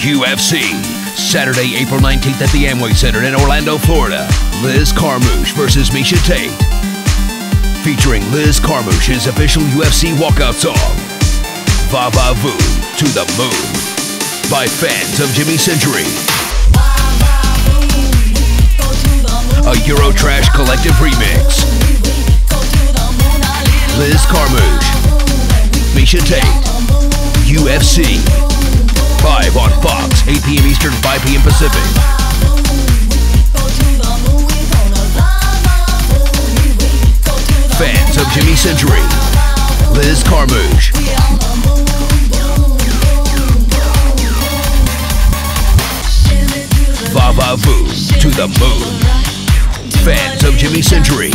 UFC. Saturday, April 19th at the Amway Center in Orlando, Florida. Liz Carmouche versus Miesha Tate. Featuring Liz Carmouche's official UFC walkout song, Va Va Voom to the Moon, by fans of Jimmy Century. A Eurotrash collective remix. Liz Carmouche, Miesha Tate, UFC. 5 p.m. Pacific. Fans of Jimmy Century, Liz Carmouche. Va Va Voom to the moon. Fans of Jimmy Century,